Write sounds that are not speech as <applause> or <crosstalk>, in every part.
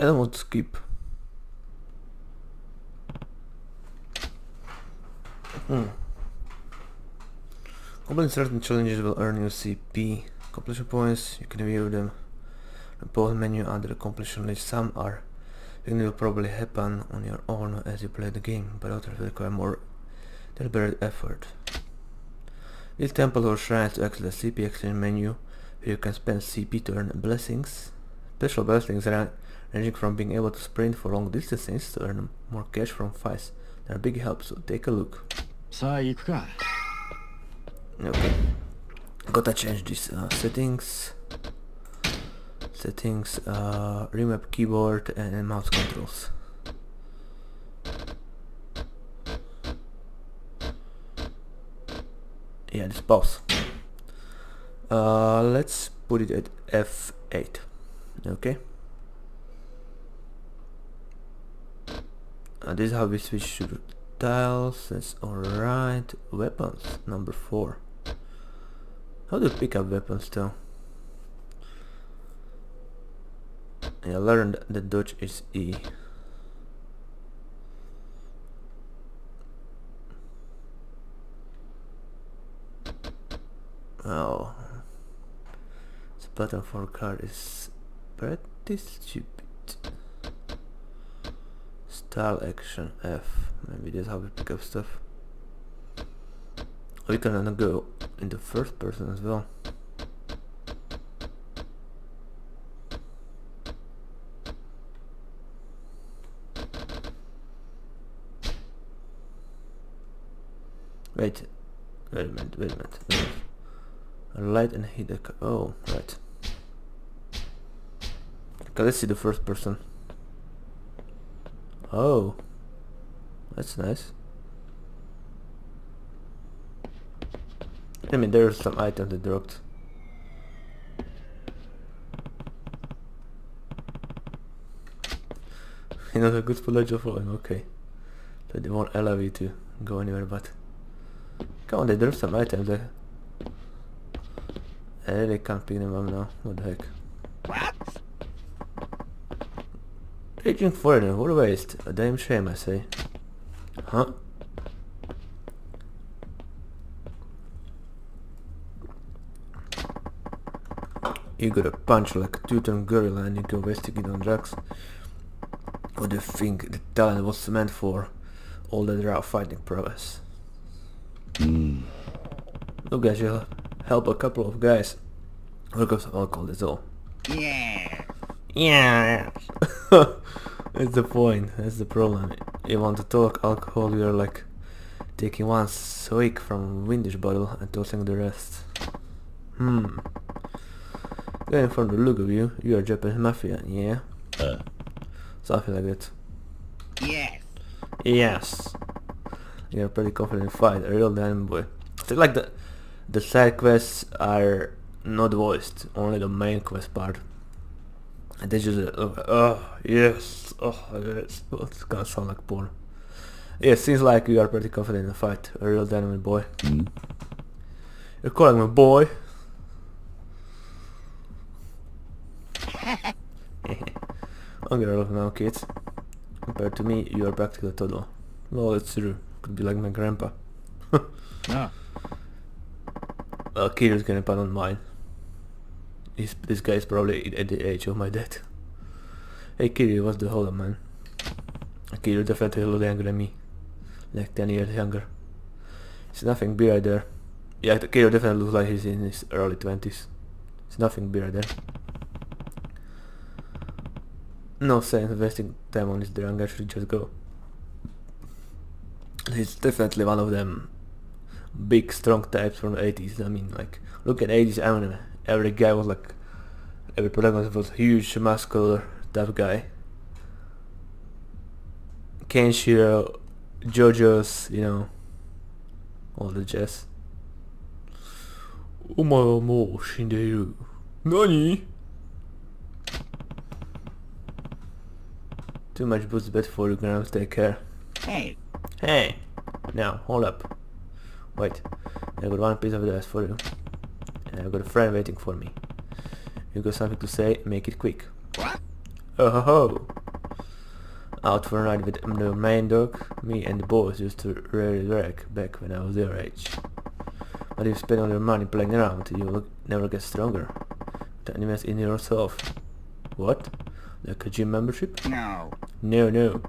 I don't want to skip. Hmm. Completing certain challenges will earn you CP completion points. You can view them. The pause menu under the completion list. Some are it will probably happen on your own as you play the game, but others require more deliberate effort. These temple or shrines to access the CP exchange menu, where you can spend CP to earn blessings. Special bowslings ranging from being able to sprint for long distances to earn more cash from fights. They're a big help, so take a look. Okay. Gotta change these uh, settings. Settings, uh, remap keyboard and mouse controls. Yeah, this pause. Uh, let's put it at F8. Okay. Uh, this is how we switch to tiles. That's alright. Weapons, number 4. How do you pick up weapons though? I learned that dodge is E. Oh. The button for card is pretty stupid. Style action F. Maybe that's how we pick up stuff. We can go in the first person as well. Wait, wait a minute, wait a minute. Light and the oh right. Okay, let's see the first person. Oh, that's nice. I mean, there's some items that dropped. <laughs> You know, a good spillage of oil, okay. So they won't allow you to go anywhere, but... Come on, they dropped some items there. I really can't pick them up now, what the heck. Raging foreigner, what a waste. A damn shame, I say. Huh? You gotta punch like a two-ton gorilla and you go investigate on drugs. What do you think the talent was meant for? All that raw fighting prowess. Hmm. Look guys, you'll help a couple of guys. Look Work of alcohol, that's all. Yeah. Yeah. <laughs> That's the point. That's the problem. You want to talk alcohol, you're like taking one swig from Windish bottle and tossing the rest. Hmm. Going from the look of you, you are Japanese mafia, yeah? Uh. Something like that. Yes. Yes. You're a pretty confident fight, a real damn boy. It's like the the side quests are not voiced, only the main quest part. And they just uh, oh yes, oh yes, oh, it's gonna sound like porn. Yeah, seems like you are pretty confident in the fight, a real dynamite boy. Hmm. You're calling me boy. <laughs> I'm girl now, kids. Compared to me, you are practically a toddler. Well, it's true. Could be like my grandpa. <laughs> Ah. Well, gonna put on mine. He's, this guy is probably at the age of my dad. Hey Kiryu, what's the hold on man? Kiryu definitely a little younger than me. Like 10 years younger. It's nothing beer there. Yeah, Kiryu definitely looks like he's in his early 20s. It's nothing beer there. No sense wasting time on this drunk, I should just go. He's definitely one of them big strong types from the 80s. I mean like look at 80s anime every guy was like every protagonist was huge, muscular, that guy. Kenshiro, JoJo's, you know, all the jazz. Omae mo shinderu. Nani? Too much boots bad for you, Grams. Take care. Hey. Hey. Now, hold up. Wait. I got one piece of advice for you. And I've got a friend waiting for me. You got something to say, make it quick. What? Ho ho! Out for a night with the main dog, me and the boys used to rarely drag back when I was their age. But if you spend all your money playing around, you will never get stronger. Don't invest in yourself. What? Like a gym membership? No. No, no.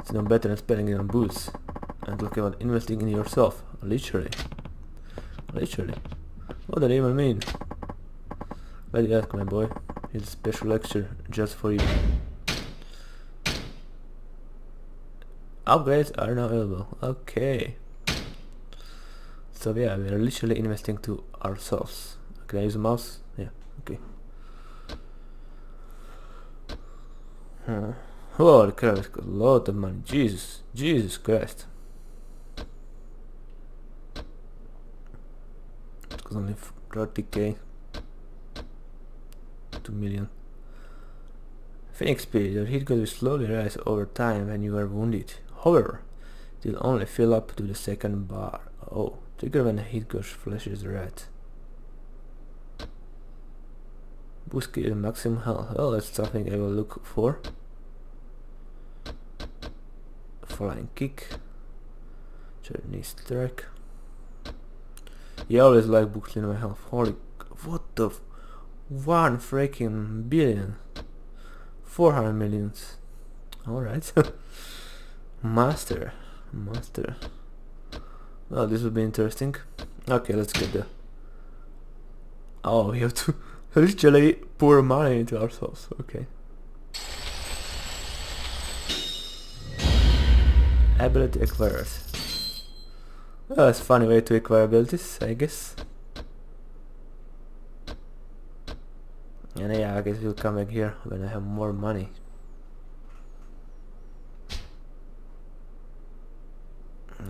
It's no better than spending it on booze. And talking about investing in yourself. Literally. Literally. What does that even mean? Let me ask my boy. It's a special lecture just for you. Upgrades are now available. Okay. So yeah, we are literally investing to ourselves. Can I use a mouse? Yeah, okay. Huh. Holy crap, a lot of money. Jesus, Jesus Christ. Was only 30k. 2 million. Phoenix speed, your hit goes slowly rise over time when you are wounded. However, it will only fill up to the second bar. Oh, trigger when a hit gauge flashes red. Boost kill maximum health. Well, that's something I will look for. Flying kick. Journey strike. You always like books in my health. Holy, what the f one freaking billion. 400 millions. Alright. <laughs> Master. Master. Well, this will be interesting. Okay, let's get the... Oh, we have to <laughs> literally pour money into ourselves. Okay. Ability acquired. Well, it's a funny way to acquire abilities, I guess. And yeah, I guess we'll come back here when I have more money.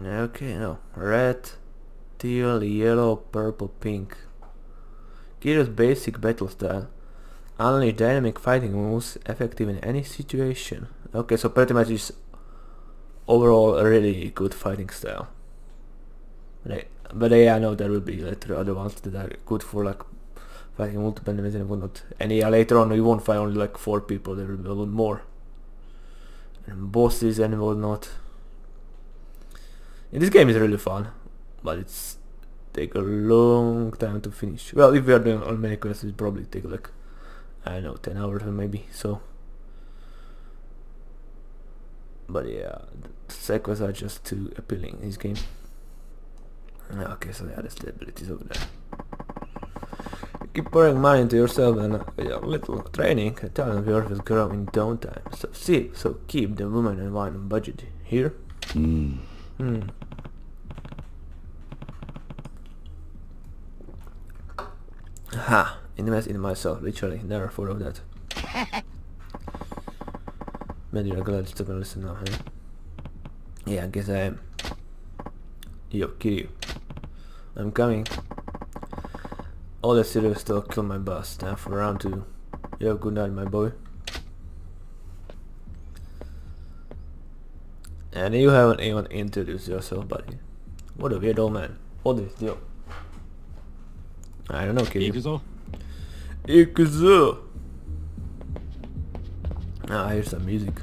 Okay, no. Red, teal, yellow, purple, pink. Kiryu's basic battle style. Only dynamic fighting moves effective in any situation. Okay, so pretty much is overall a really good fighting style. But, yeah, I know there will be later other ones that are good for like fighting multiple enemies and whatnot. And yeah, later on you won't fight only like four people, there will be a lot more. And bosses and whatnot. And this game is really fun, but it's take a long time to finish. Well, if we are doing all many quests, it probably take like I don't know, 10 hours or maybe. So, but yeah, the sequels are just too appealing in this game. Eh, okay, so yeah, the abilities over there. You keep pouring money into yourself and uh, with a little training, a talent of yours will grow in downtime. So see, so keep the woman and wine on budget. Here? Hmm. うん。Hmm. Ha! Invest in myself, literally. Never thought of that. <laughs> Man, you're glad still gonna listen now, huh? Yeah, I guess I am. Yo, Kiryu. I'm coming. All the serious still kill my boss. Time for round two. You have a good night, my boy. And you haven't even introduced yourself, buddy. What a weird old man. What is deal? I don't know, kid. Ikuzo? Ikuzo! Ah, I hear some music.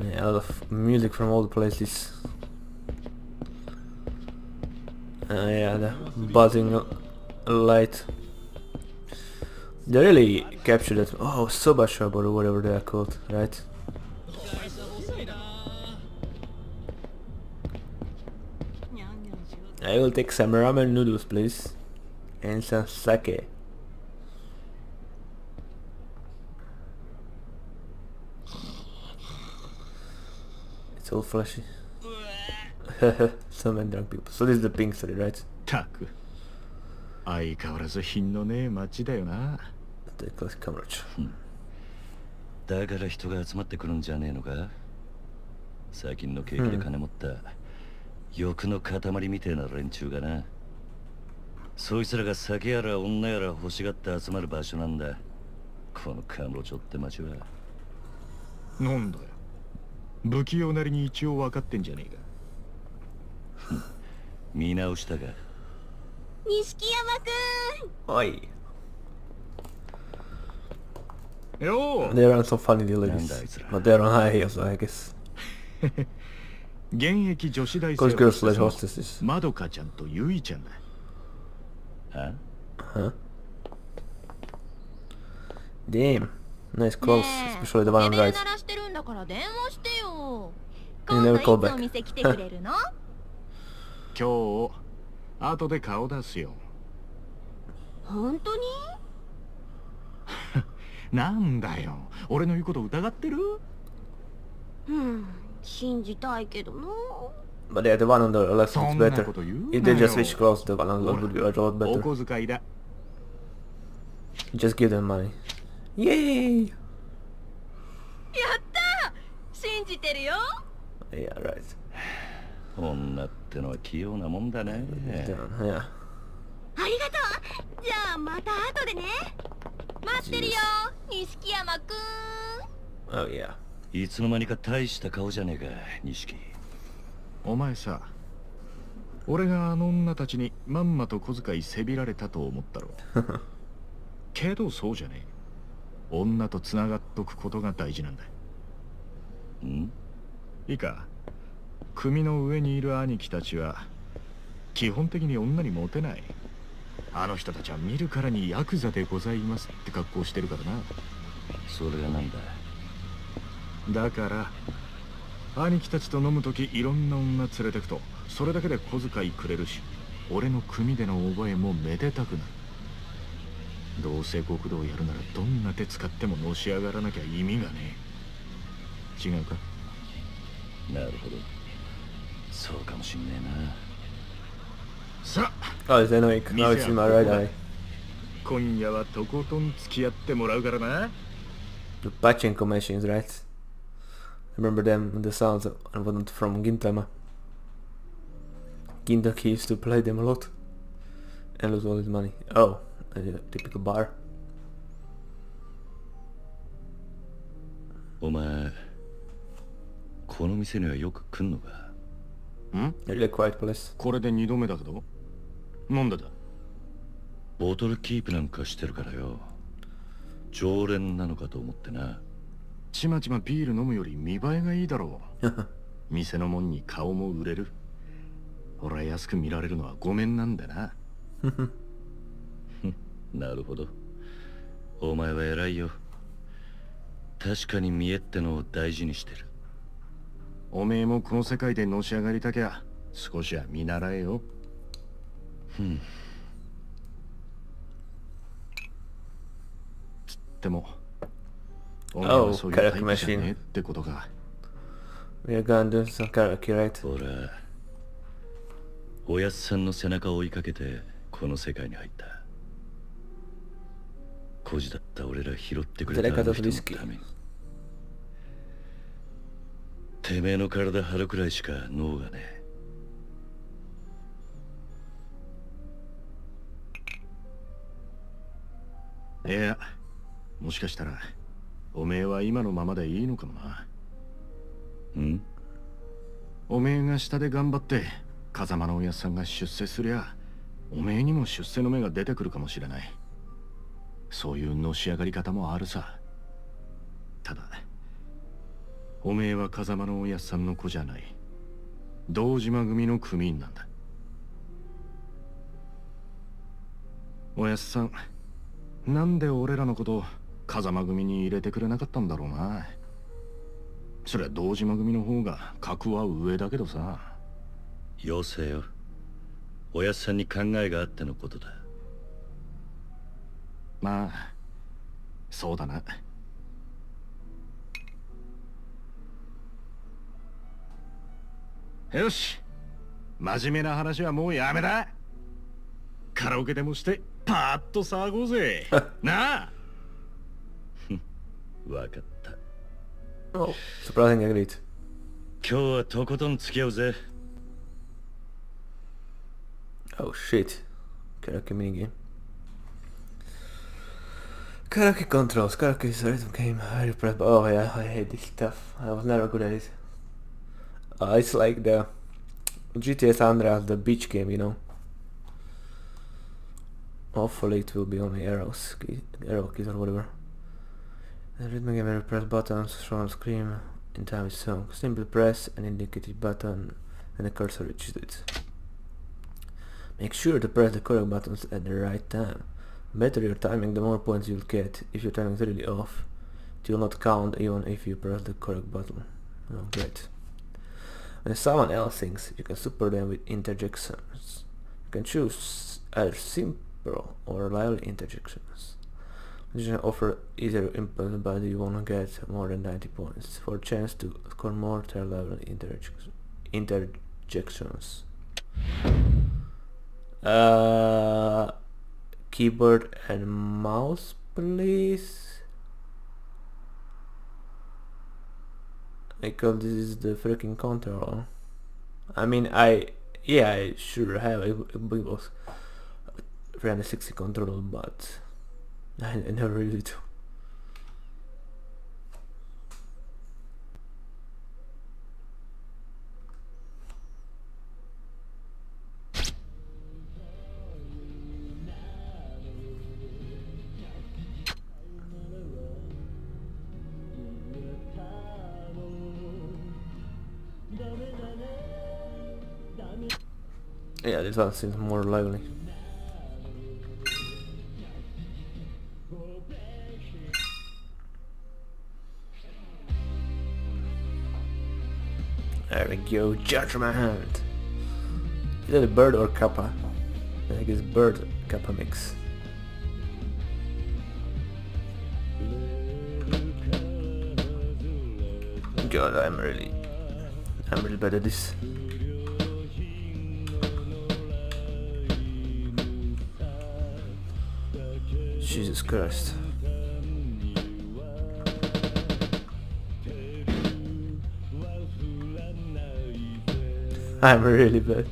Yeah, lot of music from all the places. Ah, yeah, the buzzing light. They really captured that. Oh, Soba Shop or whatever they are called, right? I will take some ramen noodles, please. And some sake. It's all flashy. <laughs> Some men drunk people. So this is the pink story, right? たく。相変わらず品のねえ街だよな。The classic Kamroch. だから人が集まってくるんじゃねえのか最近の景気で金持った欲の塊みてえな連中がなそいつらが酒やら女やら欲しがって集まる場所なんだこのカムロチョって町はなんだよ。不器用なりに一応分かってんじゃねえか。見直したか？錦山くんはいよー They aren't so funny, the ladies. But they 現役女子大生、マドカちゃんとユイちゃんだ。はぁ Damn. ナイスクース。スペシバイオ。電話してよ。今度いつお店来てくれるの？今日後で顔出すよ本当になんだよ俺の言うこと疑ってるうん信じたいけどな But yeah, the one on the left そ looks んな better. こと言う If な they よ just switch clothes, the one on the left would be a lot お better. 小遣いだ Just give them money. Yay! やった信じてるよ Yeah, right. 女ってのは器用なもんだね.ありがとう。じゃあまた後でね。待ってるよ錦山くん。Oh yeah. いつの間にか大した顔じゃねえか錦。お前さ俺があの女たちにまんまと小遣いせびられたと思ったろ。<laughs> けどそうじゃねえ。女と繋がっとくことが大事なんだ。ん？いいか？組の上にいる兄貴たちは基本的に女にモテない。あの人たちは見るからにヤクザでございますって格好してるからな。それがなんだ。だから兄貴たちと飲む時いろんな女連れてくとそれだけで小遣いくれるし俺の組での覚えもめでたくなる。どうせ極道やるならどんな手使ってものし上がらなきゃ意味がねえ。違うか？なるほどそうかもしんねえなさあ Oh, is that like, now it's in my right eye. 今夜はとことん付き合ってもらうからな The pachinko machines, right? Remember them, the sounds from Gintama. Gintoki used to play them a lot. And lose all his money. Oh, a typical bar. お前この店にはよく来んのかん？A really quiet place? これで二度目だけどなんでだ？ボトルキープなんかしてるからよ。常連なのかと思ってな。ちまちまビール飲むより見栄えがいいだろう。<laughs> 店のもんに顔も売れる。俺は安く見られるのはごめんなんだな。<laughs> なるほど。お前は偉いよ。確かに見栄ってのを大事にしてるおめえもこの世界でのし上がりたきゃ少しは見習えよ。つってもおめえはそういうタイプじゃねえってことか。We are gonna do some karaoke, right? ほらおやっさんの背中を追いかけてこの世界に入った。孤児だった俺ら拾ってくれたあの人のためにてめえの体張るくらいしか脳がねえ。いやもしかしたらおめえは今のままでいいのかもな。うん？おめえが下で頑張って風間のおやっさんが出世すりゃおめえにも出世の芽が出てくるかもしれない。そういうのし上がり方もあるさ。ただおめえは風間のおやっさんの子じゃない。堂島組の組員なんだ。おやっさんなんで俺らのこと風間組に入れてくれなかったんだろうな。そりゃ堂島組の方が格は上だけどさ。よせよ。おやっさんに考えがあってのことだ。まあそうだなよし真面目な話はもうやめだカラオケでもしてパーッと騒ごうぜ <laughs> なあ <laughs> わかった。お、サプライズにあげる。今日はとことん付き合うぜ。おー、シット。カラオケミニゲーム。カラオケコントロール、カラオケスライドゲーム、ハイプレッド。おー、やはり、ヘッドスタッフ。あ、なるほど、これです。Uh, it's like the GTA San Andreas, the beach game, you know. Hopefully it will be only arrows, key, arrow keys or whatever. The rhythm game you press buttons on screen in time with song. Simply press an indicated button and the cursor reaches it. Make sure to press the correct buttons at the right time. The better your timing, the more points you'll get. If your timing is really off, it will not count even if you press the correct button. Oh, great. When someone else thinks, you can support them with interjections. You can choose either simple or lively interjections. You can offer either input but you wanna get more than 90 points for a chance to score more tier level interjections. interjections. Uh, keyboard and mouse please. Because this is the freaking controller. I mean I yeah I sure have a Xbox 360 controller but I, I never really do. One seems more lively. There we go, judgment! Is that a bird or kappa? I think it's bird kappa mix. God, I'm really, I'm really bad at this. Jesus Christ. I'm really bad.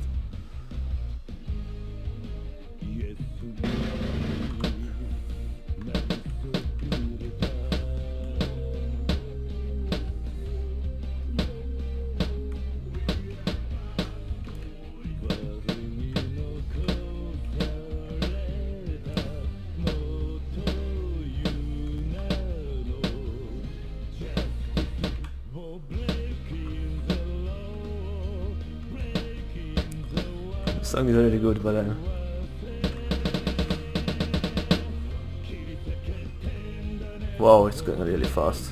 Fast.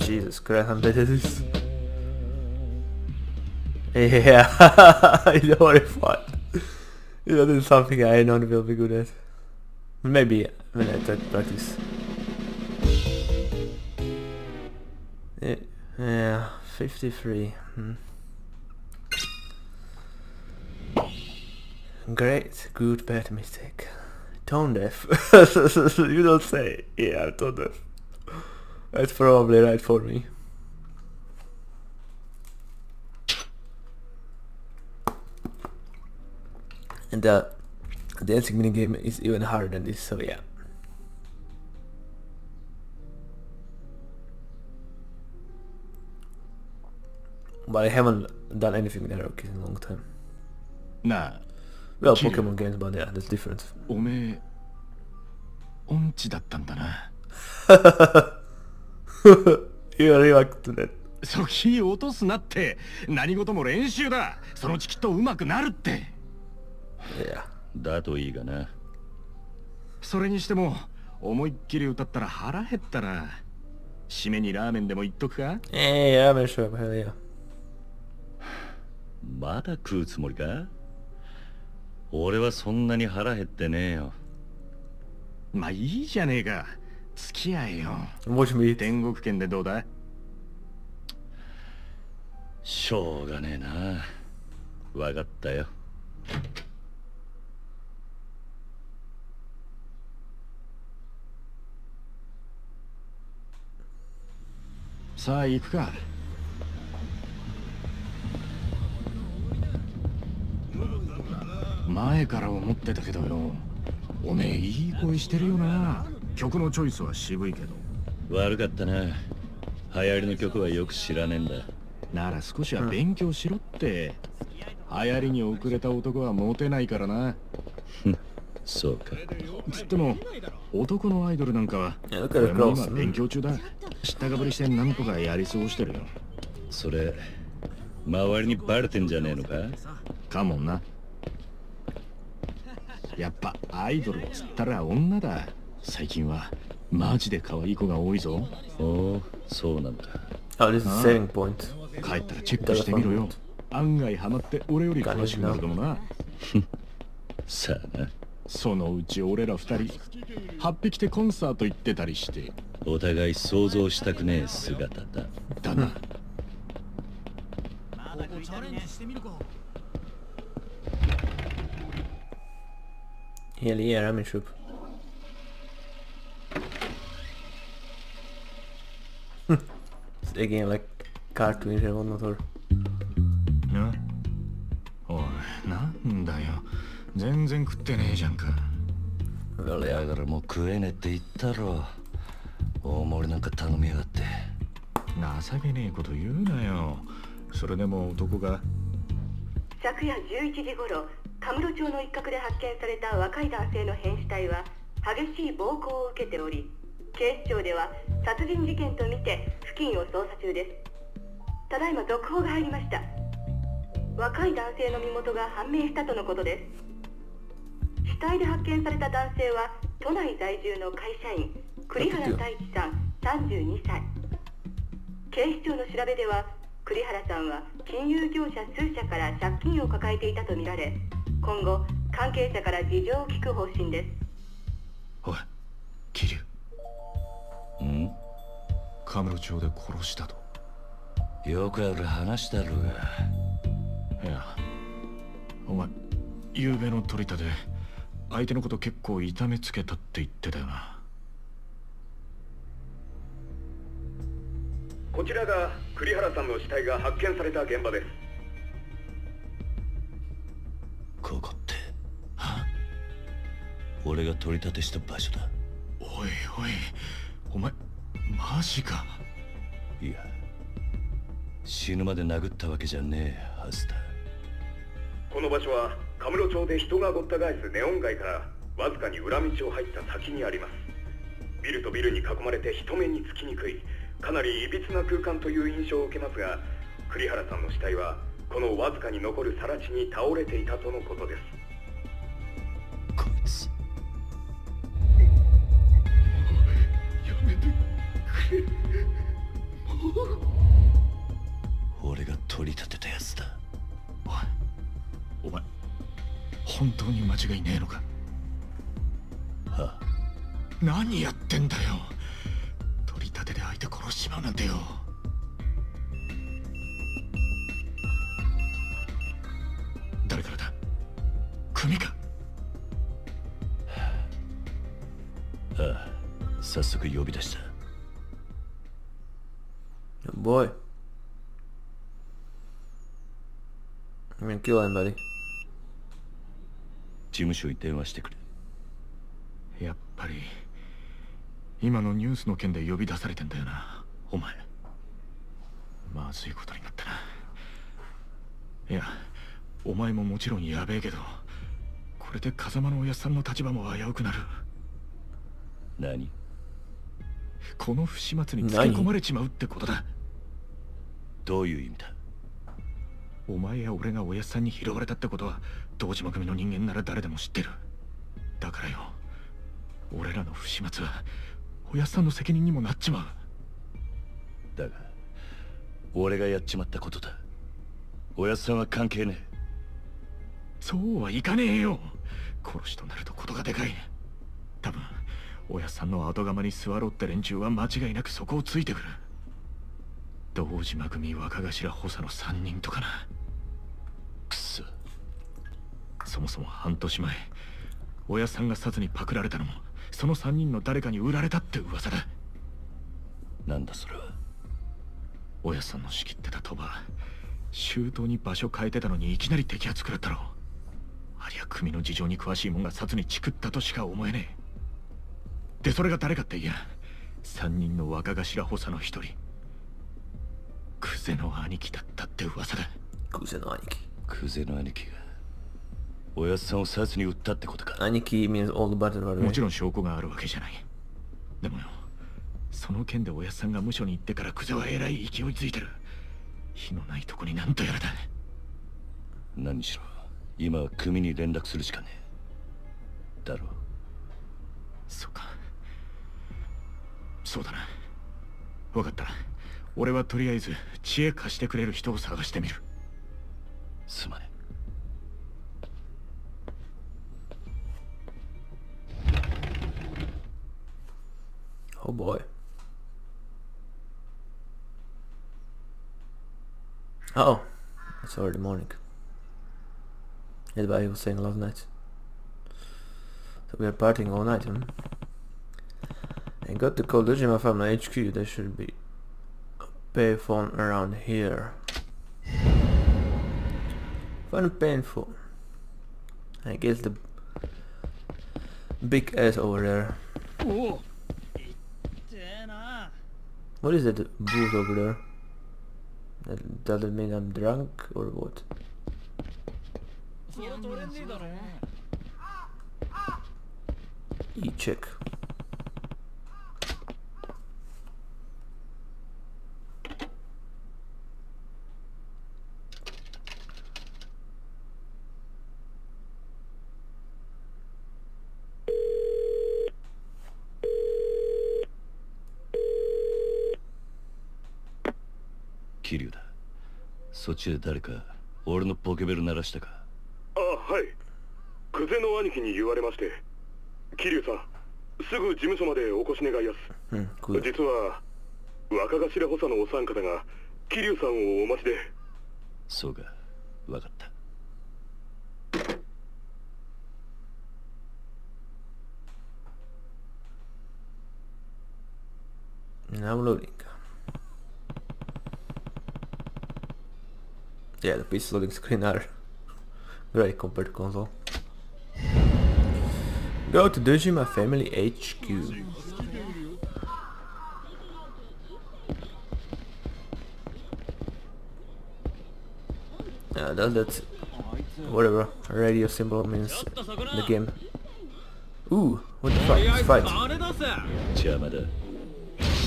Jesus Christ. Yeah, <laughs> you know what know, this is something I know will be good at. Maybe when I try to practice. Yeah, yeah 53. Hmm. Great, good, bad, mistake. Tone deaf. <laughs> you don't say. Yeah, tone deaf. That's probably right for me. and the dancing minigame is even harder than this so yeah but I haven't done anything with Aerokeys in a long time なあ well キル Pokemon games but yeah that's different おめえ音痴だったんだな you react to that そう気落とすなって何事も練習だそのうちきっと上手くなるって yeah <laughs> <laughs> だといいがな。それにしても思いっきり歌ったら腹減ったな。締めにラーメンでも言っとくか？hey yeah I'm sure hell yeah まだ食うつもりか？俺はそんなに腹減ってねえよ。まあいいじゃねえか。付き合えよ。watch me eat 天国圏でどうだ？しょうがねえな。わかったよさあ行くか。前から思ってたけどよ。おめえいい声してるよな。曲のチョイスは渋いけど。悪かったな。流行りの曲はよく知らねえんだ。なら少しは勉強しろって、流行りに遅れた男はモテないからな。<laughs> そうか。つっても男のアイドルなんかは俺も girls. 今勉強中だ知ったかぶりしてなんとかやり過ごしてるよ。それ周りにバレてんじゃねえのか？かもな。やっぱアイドルっつったら女だ。最近はマジで可愛い子が多いぞ。おおそうなんだ。Oh, this is a saving point. 帰ったらチェックしてみろよ。案外ハマって俺より詳しくなるかもな。さあな。そのうち俺ら二人8匹てコンサート行ってたりしてお互い想像したくねえ姿だだな、うんチャレジし。ラーメンシュー。すげえ、カートゥインフェルノト。おい、なんだよ。全然食ってねえじゃんか。誰やがらも食えねえって言ったろ。大盛りなんか頼みやがって。情けねえこと言うなよ。それでも男が。昨夜11時頃神室町の一角で発見された若い男性の変死体は激しい暴行を受けており警視庁では殺人事件とみて付近を捜査中です。ただいま続報が入りました。若い男性の身元が判明したとのことです。死体で発見された男性は都内在住の会社員栗原太一さん32歳。警視庁の調べでは栗原さんは金融業者数社から借金を抱えていたとみられ今後関係者から事情を聞く方針です。おい桐生。ん？神室町で殺したと？よくある話だろう。がいやお前昨べの取り立て相手のこと結構痛めつけたって言ってたよなこちらが栗原さんの死体が発見された現場です。ここって俺が取り立てした場所だ。おいおいお前マジか？いや死ぬまで殴ったわけじゃねえはずだ。この場所は神室町で人がごった返すネオン街からわずかに裏道を入った先にあります。ビルとビルに囲まれて人目につきにくいかなりいびつな空間という印象を受けますが栗原さんの死体はこのわずかに残る更地に倒れていたとのことです。こいつ。やめて俺が取り立てたやつだ。おい。お前本当に間違いねえのか？は何やってんだよ呼び出した。Good boy. I'm gonna kill him, buddy. 事務所に電話してくれ。やっぱり今のニュースの件で呼び出されてんだよな。お前。まずいことになったな。いやお前ももちろんやべえけどこれで風間のおやっさんの立場も危うくなる。何？この不始末につけ込まれちまうってことだ。どういう意味だ？お前や俺がおやっさんに拾われたってことは堂島組の人間なら誰でも知ってる。だからよ俺らの不始末はおやっさんの責任にもなっちまう。だが俺がやっちまったことだ。おやっさんは関係ねそうはいかねえよ。殺しとなるとことがでかいおやっさんの後釜に座ろうって連中は間違いなくそこをついてくる。堂島組若頭補佐の3人とかな。くそ。そもそも半年前おやっさんが殺にパクられたのもその3人の誰かに売られたって噂だ。なんだそれは。おやっさんの仕切ってた鳥羽周到に場所変えてたのにいきなり摘発食らったろありゃ組の事情に詳しい者が殺にチクったとしか思えねえでそれが誰かっていや三人の若頭補佐の一人。クゼの兄貴だったって噂だ。クゼの兄貴。クゼの兄貴が。おやっさんを殺に撃ったってことか。兄貴 means old brother. もちろん証拠があるわけじゃない。でもよその件でおやっさんが無所に行ってからクゼはえらい勢いついてる。火のないとこになんとやらだ。何しろ今は組に連絡するしかねえ。だろう。そうかそうだな分かった俺はとりあえず知恵貸してくれる人を探してみるすまね Oh boy. Oh, it's already morning. Why he was saying last night. So we are partying all night, hmm? I got to call Dojima from the HQ. There should be a payphone around here. Fun a painful. I guess the big ass over there. What is that booth over there? That doesn't mean I'm drunk or what? E-check. ちで誰か俺のポケベル鳴らしたか？あはい。久世の兄貴に言われまして桐生さんすぐ事務所までお越し願いやす。Hmm. 実は若頭補佐のお三方が桐生さんをお待ちで。そうか。分かった。Now loading. Yeah, the PC loading screen are <laughs> great compared to console. Go to Dojima Family HQ. Uh, that, that's whatever radio symbol means the game. Ooh, what the fuck? Fight.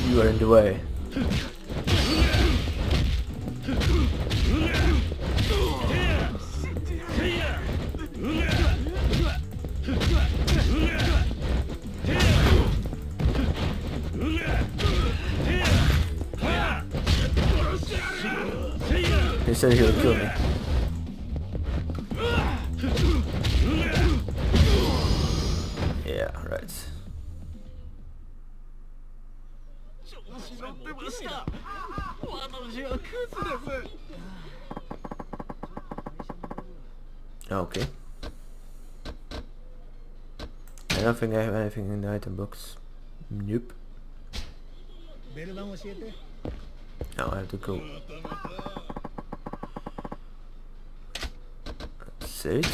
You are in the way. said he would kill me. Yeah, right. Okay. I don't think I have anything in the item box. Nope. Now I have to go. Save.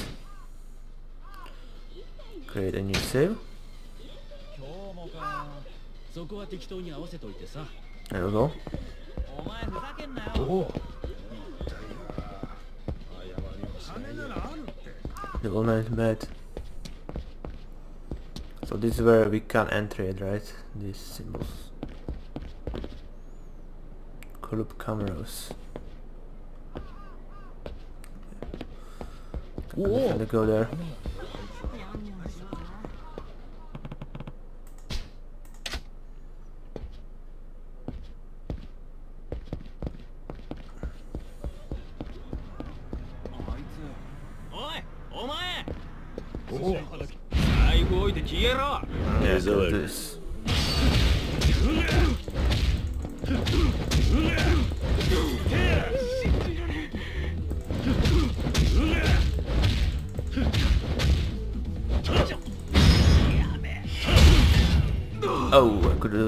Create a new save. 今日もかそこは適当に合わせといてさ There we go. お前ふざけんなよ The owner is bad. So this is where we can enter it, right? These symbols. Club cameras. I'm gonna go there.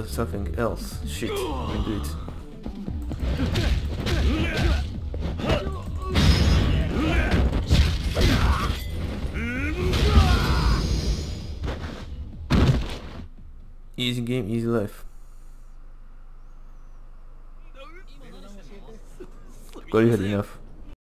of something else. Shit. Easy game, easy life. God, you had enough.